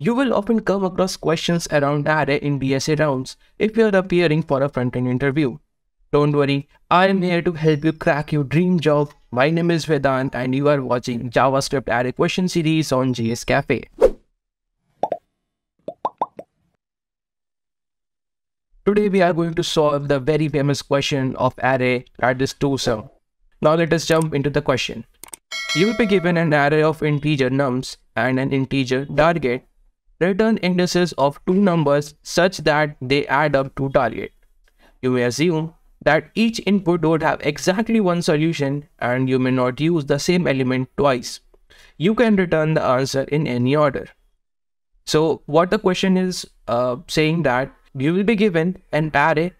You will often come across questions around array in DSA rounds if you are appearing for a front-end interview. Don't worry, I am here to help you crack your dream job. My name is Vedant and you are watching JavaScript array question series on JS Cafe. Today we are going to solve the very famous question of array that is Two Sum. Now let us jump into the question. You will be given an array of integer nums and an integer target return indices of two numbers such that they add up to target. You may assume that each input would have exactly one solution and you may not use the same element twice. You can return the answer in any order. So what the question is uh, saying that you will be given an array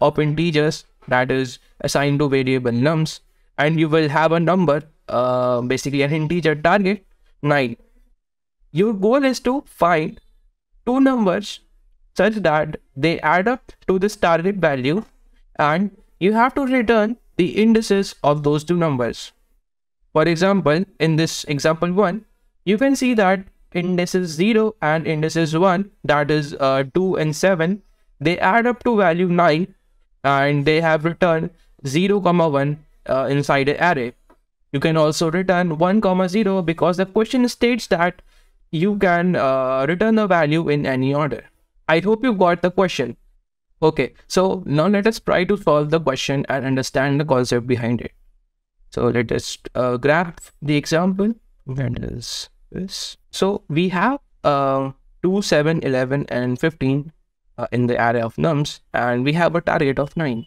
of integers that is assigned to variable nums and you will have a number, uh, basically an integer target 9 your goal is to find two numbers such that they add up to this target value and you have to return the indices of those two numbers. For example, in this example 1, you can see that indices 0 and indices 1 that is uh, 2 and 7 they add up to value 9 and they have returned 0 comma 1 uh, inside an array. You can also return 1 comma 0 because the question states that you can uh, return a value in any order. I hope you got the question. Okay, so now let us try to solve the question and understand the concept behind it. So let us uh, grab the example that is this. So we have uh, 2, 7, 11 and 15 uh, in the array of nums and we have a target of 9.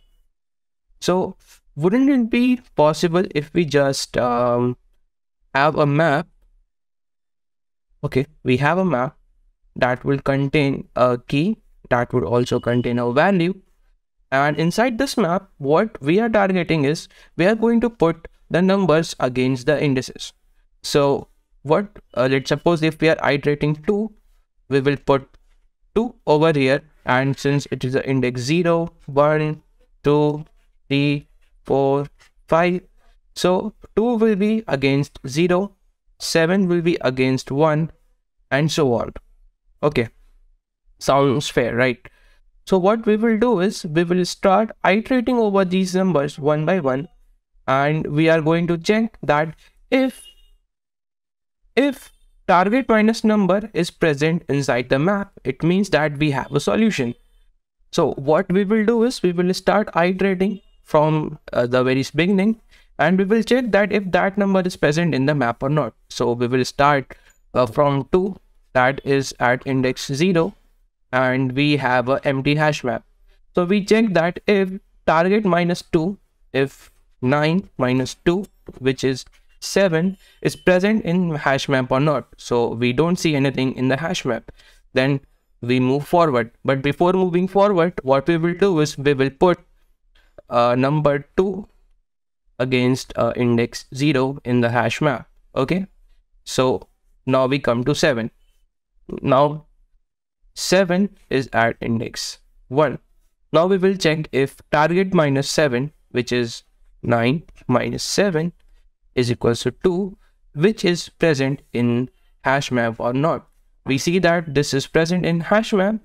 So wouldn't it be possible if we just um, have a map okay we have a map that will contain a key that would also contain a value. And inside this map what we are targeting is we are going to put the numbers against the indices. So what uh, let's suppose if we are iterating 2 we will put 2 over here. And since it is the index 0 1 2 3 4 5 so 2 will be against 0 7 will be against 1 and so on. Okay, sounds fair, right? So what we will do is we will start iterating over these numbers one by one and we are going to check that if if target minus number is present inside the map, it means that we have a solution. So what we will do is we will start iterating from uh, the very beginning and we will check that if that number is present in the map or not. So we will start uh, from 2 that is at index 0 and we have a empty hash map. So we check that if target minus 2, if 9 minus 2, which is 7 is present in hash map or not. So we don't see anything in the hash map. Then we move forward. But before moving forward, what we will do is we will put uh, number 2 against uh, index 0 in the hash map. Okay. So now we come to 7. Now 7 is at index 1. Now we will check if target minus 7 which is 9 minus 7 is equals to 2 which is present in hash map or not. We see that this is present in hash map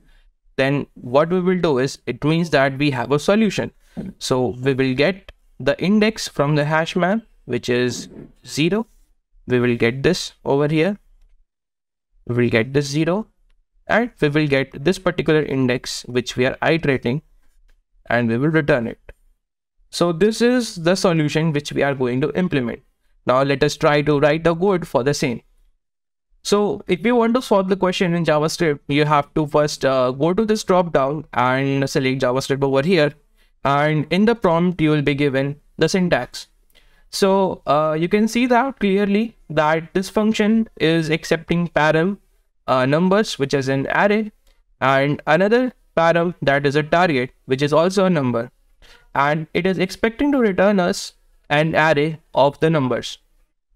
then what we will do is it means that we have a solution. So we will get the index from the hash map which is 0. We will get this over here we will get this 0 and we will get this particular index which we are iterating and we will return it. So this is the solution which we are going to implement. Now let us try to write the code for the same. So if you want to solve the question in JavaScript, you have to first uh, go to this drop down and select JavaScript over here. And in the prompt, you will be given the syntax. So uh, you can see that clearly that this function is accepting param uh, numbers, which is an array, and another param that is a target, which is also a number. And it is expecting to return us an array of the numbers.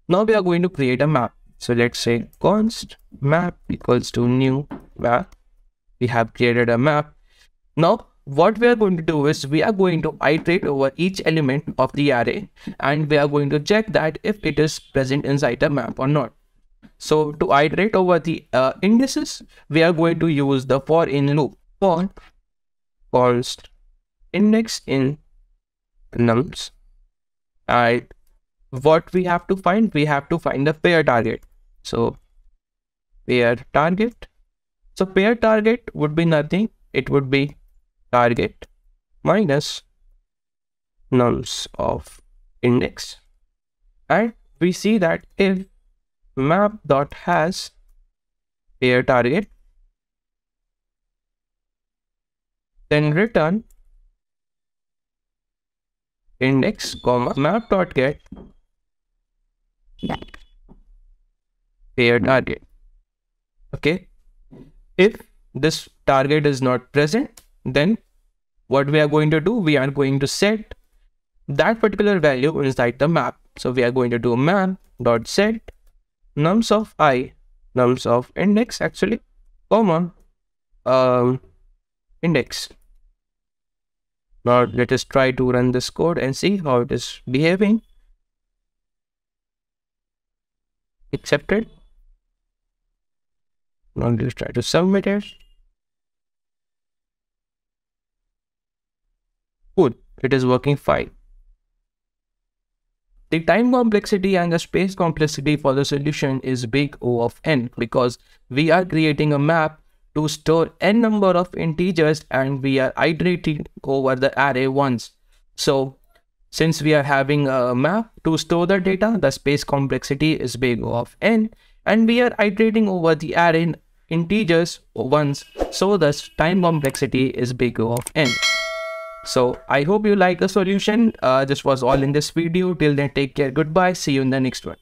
Now we are going to create a map. So let's say const map equals to new map. We have created a map. Now what we are going to do is we are going to iterate over each element of the array and we are going to check that if it is present inside the map or not. So to iterate over the uh, indices, we are going to use the for in loop for const index in nums. And what we have to find we have to find the pair target. So pair target. So pair target would be nothing. It would be target minus nums of index. And we see that if map dot has pair target then return index comma map dot get pair target. Okay? If this target is not present then what we are going to do we are going to set that particular value inside the map. So we are going to do map dot set nums of i nums of index actually comma um index. Now let us try to run this code and see how it is behaving. Accepted. Now let's try to submit it it is working fine the time complexity and the space complexity for the solution is big O of n because we are creating a map to store n number of integers and we are iterating over the array once. So since we are having a map to store the data, the space complexity is big O of n and we are iterating over the array integers once. So the time complexity is big O of n. So I hope you like the solution. Uh, this was all in this video. Till then, take care. Goodbye. See you in the next one.